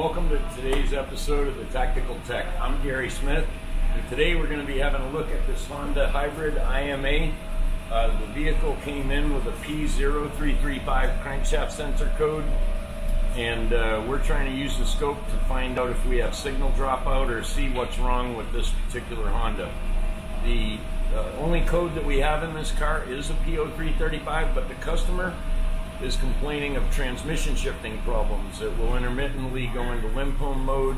Welcome to today's episode of the Tactical Tech. I'm Gary Smith, and today we're going to be having a look at this Honda Hybrid IMA. Uh, the vehicle came in with a P0335 crankshaft sensor code, and uh, we're trying to use the scope to find out if we have signal dropout or see what's wrong with this particular Honda. The uh, only code that we have in this car is a P0335, but the customer is complaining of transmission shifting problems. It will intermittently go into limp home mode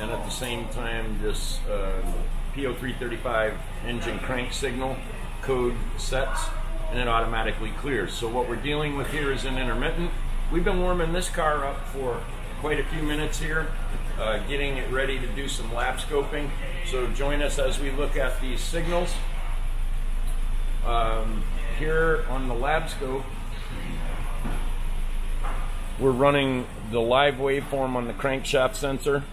and at the same time this uh, P0335 engine crank signal code sets and it automatically clears. So what we're dealing with here is an intermittent. We've been warming this car up for quite a few minutes here, uh, getting it ready to do some lab scoping. So join us as we look at these signals. Um, here on the lab scope, we're running the live waveform on the crankshaft sensor.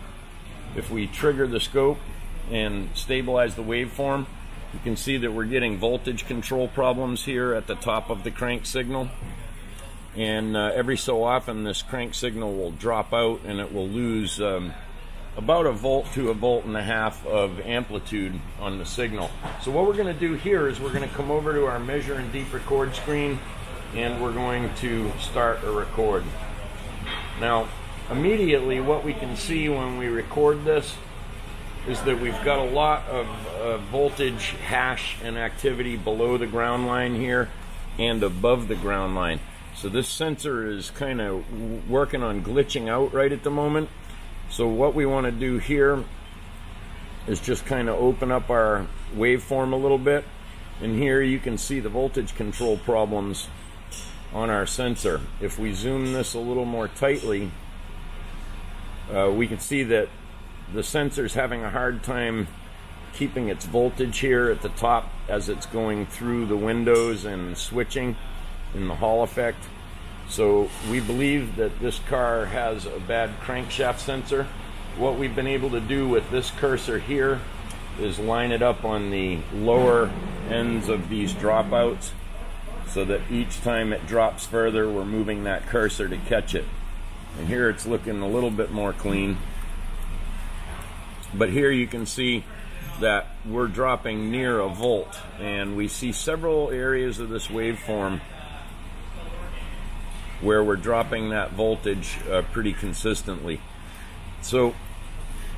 If we trigger the scope and stabilize the waveform, you can see that we're getting voltage control problems here at the top of the crank signal. And uh, every so often this crank signal will drop out and it will lose um, about a volt to a volt and a half of amplitude on the signal. So what we're going to do here is we're going to come over to our measure and deep record screen and we're going to start a record. Now, immediately what we can see when we record this is that we've got a lot of uh, voltage hash and activity below the ground line here and above the ground line. So this sensor is kind of working on glitching out right at the moment. So what we want to do here is just kind of open up our waveform a little bit. And here you can see the voltage control problems on our sensor. If we zoom this a little more tightly, uh, we can see that the sensor is having a hard time keeping its voltage here at the top as it's going through the windows and switching in the Hall effect. So we believe that this car has a bad crankshaft sensor. What we've been able to do with this cursor here is line it up on the lower ends of these dropouts so that each time it drops further, we're moving that cursor to catch it. And here it's looking a little bit more clean. But here you can see that we're dropping near a volt and we see several areas of this waveform where we're dropping that voltage uh, pretty consistently. So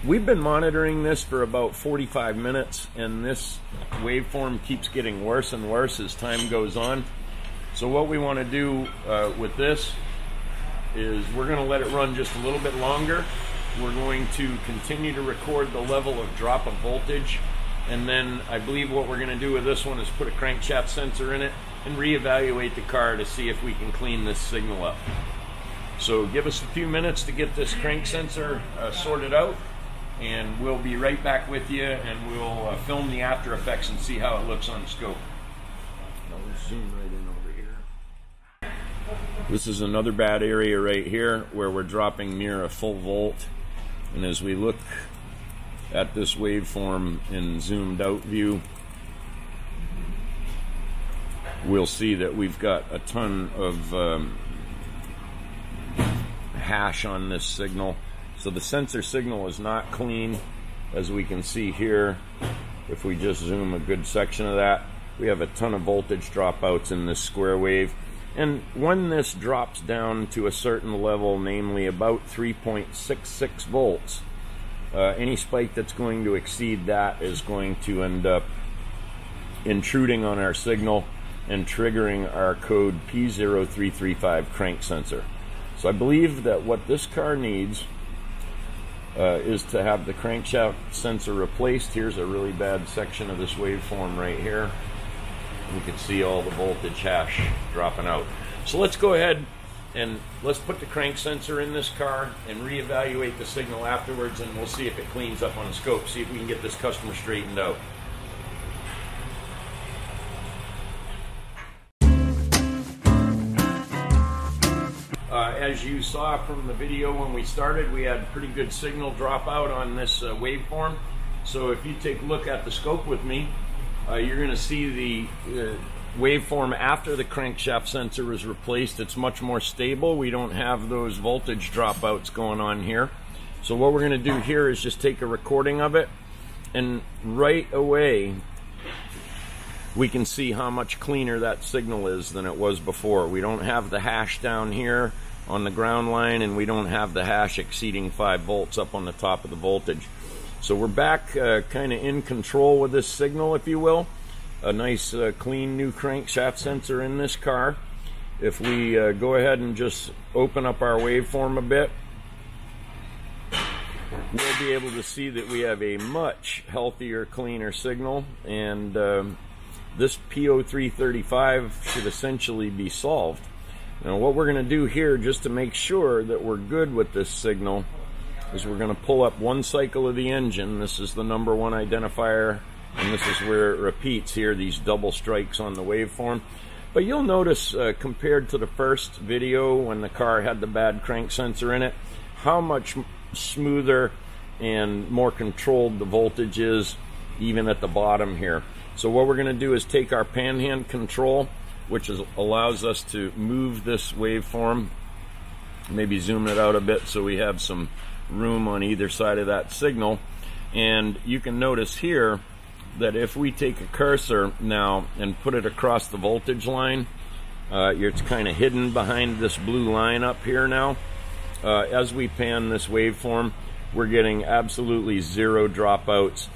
we've been monitoring this for about 45 minutes and this waveform keeps getting worse and worse as time goes on. So what we want to do uh, with this is we're going to let it run just a little bit longer. We're going to continue to record the level of drop of voltage. And then I believe what we're going to do with this one is put a crankshaft sensor in it and reevaluate the car to see if we can clean this signal up. So give us a few minutes to get this crank sensor uh, sorted out and we'll be right back with you and we'll uh, film the after effects and see how it looks on scope. Zoom right in this is another bad area right here where we're dropping near a full volt. And as we look at this waveform in zoomed out view, we'll see that we've got a ton of um, hash on this signal. So the sensor signal is not clean, as we can see here. If we just zoom a good section of that, we have a ton of voltage dropouts in this square wave. And when this drops down to a certain level, namely about 3.66 volts, uh, any spike that's going to exceed that is going to end up intruding on our signal and triggering our code P0335 crank sensor. So I believe that what this car needs uh, is to have the crankshaft sensor replaced. Here's a really bad section of this waveform right here you can see all the voltage hash dropping out. So let's go ahead and let's put the crank sensor in this car and reevaluate the signal afterwards and we'll see if it cleans up on the scope, see if we can get this customer straightened out. Uh, as you saw from the video when we started, we had pretty good signal dropout on this uh, waveform. So if you take a look at the scope with me, uh, you're going to see the uh, waveform after the crankshaft sensor is replaced. It's much more stable. We don't have those voltage dropouts going on here. So what we're going to do here is just take a recording of it and right away we can see how much cleaner that signal is than it was before. We don't have the hash down here on the ground line and we don't have the hash exceeding 5 volts up on the top of the voltage. So we're back uh, kind of in control with this signal if you will. A nice uh, clean new crankshaft sensor in this car. If we uh, go ahead and just open up our waveform a bit we'll be able to see that we have a much healthier, cleaner signal. And um, this P0335 should essentially be solved. Now what we're going to do here, just to make sure that we're good with this signal, is we're going to pull up one cycle of the engine. This is the number one identifier, and this is where it repeats here, these double strikes on the waveform. But you'll notice, uh, compared to the first video when the car had the bad crank sensor in it, how much smoother and more controlled the voltage is even at the bottom here. So what we're going to do is take our panhand control, which is, allows us to move this waveform, maybe zoom it out a bit so we have some room on either side of that signal. And you can notice here that if we take a cursor now and put it across the voltage line, uh, it's kind of hidden behind this blue line up here now uh, as we pan this waveform, we're getting absolutely zero dropouts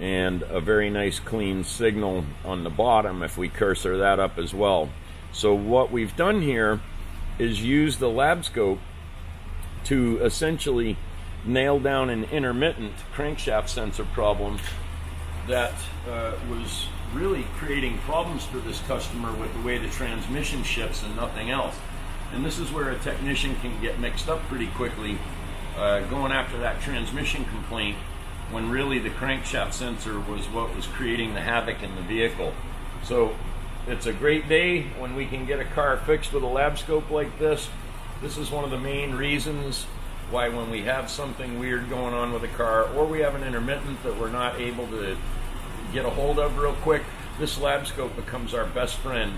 and a very nice clean signal on the bottom if we cursor that up as well. So what we've done here is use the lab scope to essentially nail down an intermittent crankshaft sensor problem that uh, was really creating problems for this customer with the way the transmission shifts and nothing else. And this is where a technician can get mixed up pretty quickly uh, going after that transmission complaint when really the crankshaft sensor was what was creating the havoc in the vehicle. So it's a great day when we can get a car fixed with a lab scope like this. This is one of the main reasons why when we have something weird going on with a car or we have an intermittent that we're not able to get a hold of real quick, this lab scope becomes our best friend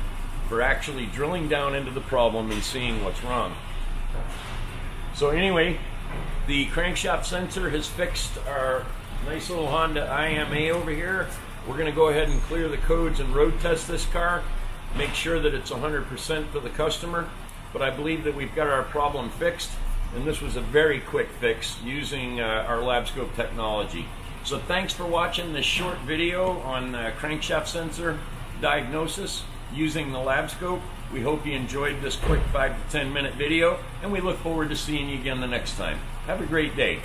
for actually drilling down into the problem and seeing what's wrong. So anyway, the crankshaft sensor has fixed our nice little Honda IMA over here. We're going to go ahead and clear the codes and road test this car, make sure that it's 100% for the customer. But I believe that we've got our problem fixed, and this was a very quick fix using uh, our LabScope technology. So thanks for watching this short video on uh, crankshaft sensor diagnosis using the LabScope. We hope you enjoyed this quick 5 to 10 minute video, and we look forward to seeing you again the next time. Have a great day.